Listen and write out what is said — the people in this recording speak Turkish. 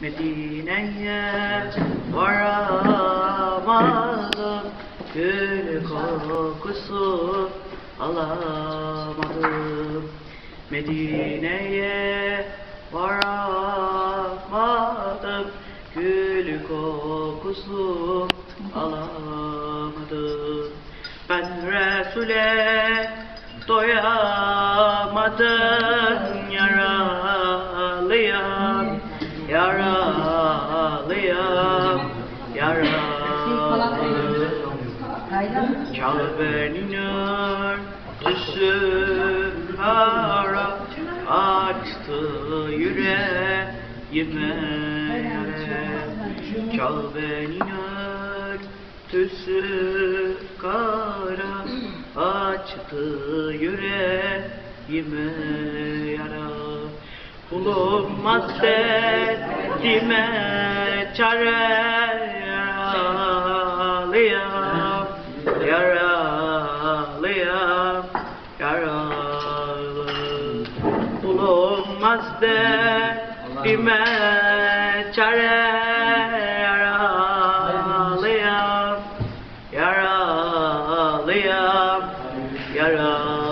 Medine'ye varamadım. Gül kokusu alamadım. Medine'ye varamadım. Gül kokusu alamadım. Ben Resul'e doyamadım yaralıyam Kabe'nin örtüsü kara açtı yüreğime. Kabe'nin örtüsü kara açtı yüreğime. Yara Bulunmaz derdime çare yaralıyam, yaralıyam, yaralı. Kul olmaz derdime çare yaralıyam, yaralıyam, yaralı.